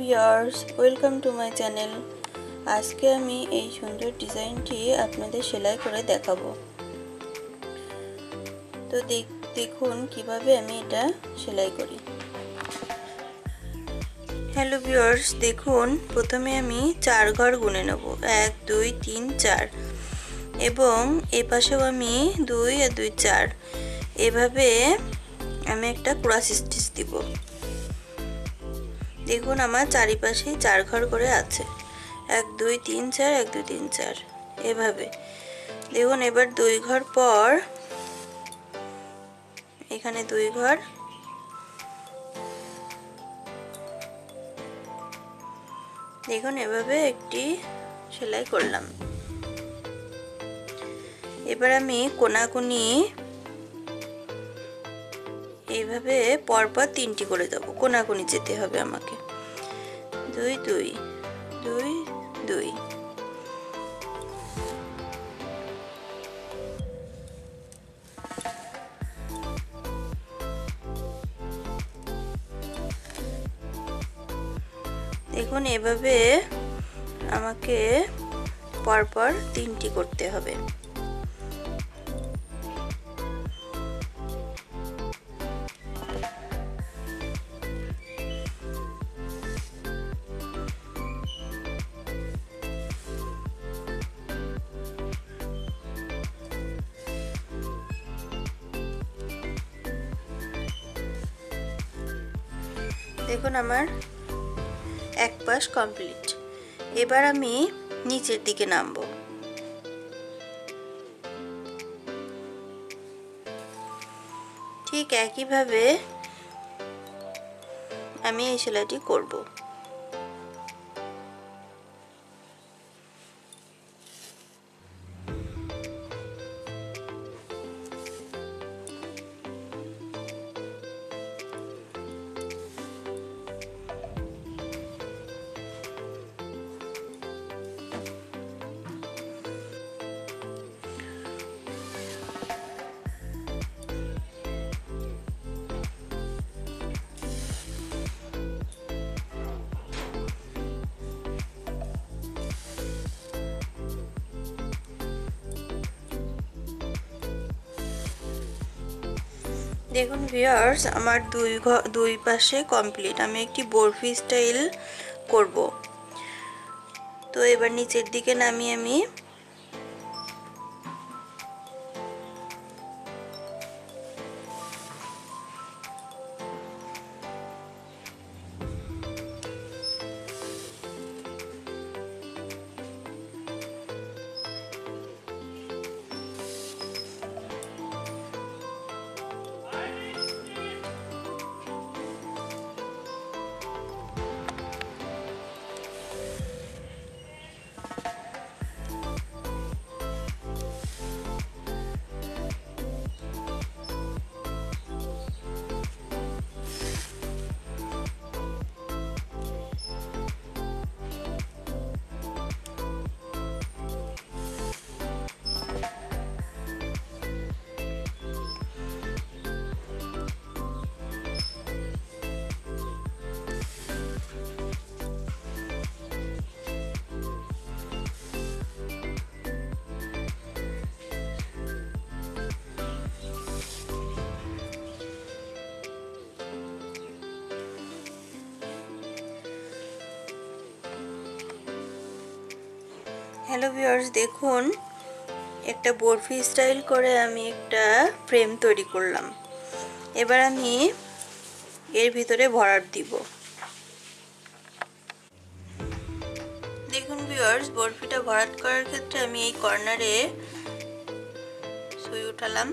Viewers, welcome to my channel. আজকে আমি এই সুন্দর ডিজাইনটি আপনাদের সেলাই করে দেখাবো। তো দেখুন কীভাবে আমি এটা সেলাই করি। হ্যালো ভিউয়ার্স, দেখুন, প্রথমে আমি চার ঘর গুনে নেব। এক, দুই, তিন, চার। এবং এ পাশেও আমি দুই আর দুই, চার। এভাবে আমি একটা ক্রস স্টিচ দিব। দেখুন আমার চারিপাশেই চার ঘর করে আছে। এক, দুই, তিন, চার, এক, দুই, তিন, চার। এভাবে। দেখুন, এবার দুই ঘর পর এখানে দুই ঘর। দেখুন, এভাবে একটি সেলাই করলাম। এবার আমি কোনাকুনি এইভাবে পরপর তিনটি করে দেবো। কোনাকুনি যেতে হবে আমাকে। দুই দুই দুই দুই। দেখুন, এভাবে আমাকে পরপর তিনটি করতে হবে। দেখুন আমার এক পাশ কমপ্লিট এবার আমি নিচের দিকে নামবো। ঠিক একইভাবে আমি এই সেলাইটি করব। দেখুন ভিউয়ার্স আমার দুই দুই পাশে কমপ্লিট আমি একটি বরফি স্টাইল করব। তো এবার নিচের দিকে নামিয়ে আমি হ্যালো ভিউয়ার্স দেখুন, একটা বরফি স্টাইল করে আমি একটা ফ্রেম তৈরি করলাম। এবার আমি এর ভিতরে ভরাট দিব। দেখুন ভিউয়ার্স বরফিটা ভরাট করার ক্ষেত্রে আমি এই কর্নারে সুই উঠালাম।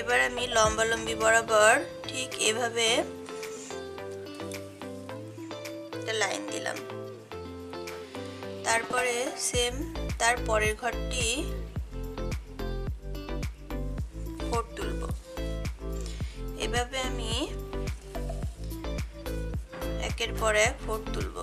এবার আমি লম্বা লম্বি বরাবর ঠিক এভাবে একটা লাইন দিলাম। তারপরে সেম তার পরের ঘরটি ফোর তুলব। এভাবে আমি একের পর এক ফোর তুলব।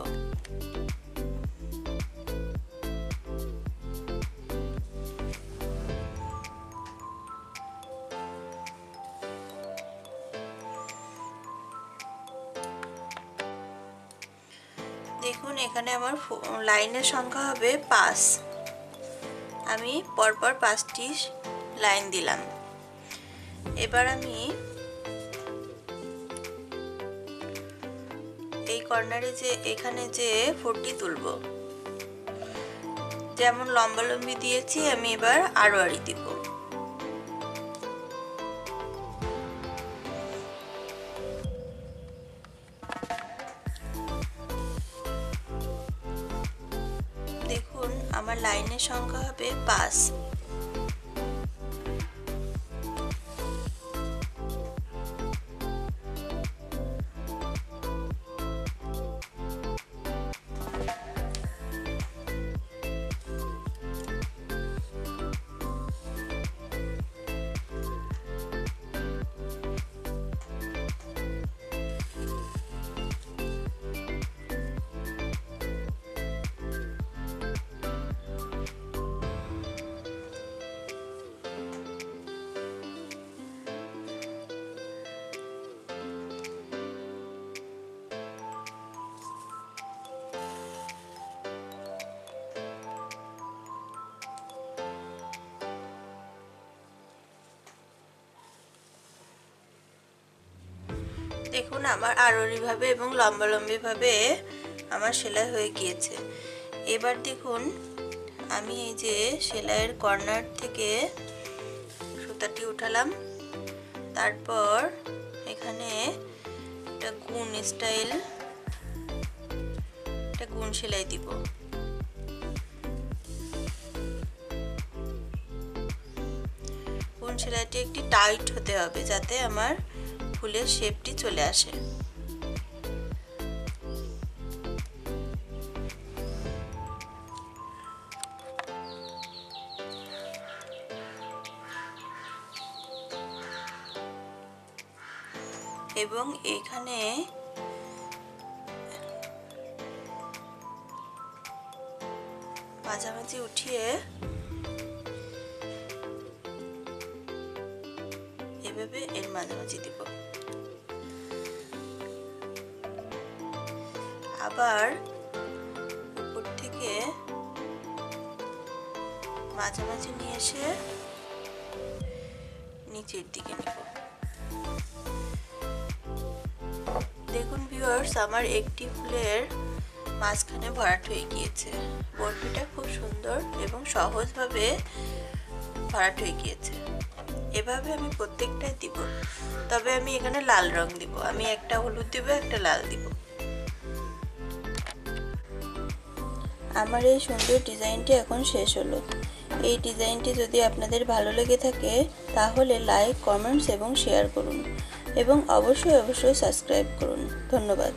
এখানে আমার লাইনের সংখ্যা হবে পাঁচ। আমি পরপর পাঁচটি লাইন দিলাম। এবার আমি এই কর্নারে যে, এখানে যে ফোরটি তুলব। যেমন লম্বালম্বি দিয়েছি, আমি এবার আরও আড়ি দিব। সংখ্যা হবে পাঁচ। দেখুন আমার আড়রিভাবে এবং লম্বালম্বিভাবে আমার সেলাই হয়ে গিয়েছে। এবার দেখুন, আমি এই যে সেলাইয়ের কর্নার থেকে সুতাটি উঠালাম। তারপর এখানে একটা গুণ স্টাইল, একটা গুণ সেলাই দিব। গুণ সেলাইটি একটি টাইট হতে হবে যাতে আমার ফুলের শেপটি চলে আসে। এবং এখানে মাঝামাঝি উঠিয়ে এভাবে এর মাঝামাঝি দিব। আবার উপর থেকে মাঝামাঝি নিয়ে এসে নিচের দিকে নেব। দেখুন ভিউয়ার্স আমার একটি ফুলের মাঝখানে ভরাট হয়ে গিয়েছে। বরফিটা খুব সুন্দর এবং সহজভাবে ভরাট হয়ে গিয়েছে। এভাবে আমি প্রত্যেকটাই দিব। তবে আমি এখানে লাল রং দিব। আমি একটা হলুদ দিব, একটা লাল দিব। আমার এই সুন্দর ডিজাইনটি এখন শেষ হলো। এই ডিজাইনটি যদি আপনাদের ভালো লেগে থাকে, তাহলে লাইক, কমেন্টস এবং শেয়ার করুন এবং অবশ্যই অবশ্যই সাবস্ক্রাইব করুন। ধন্যবাদ।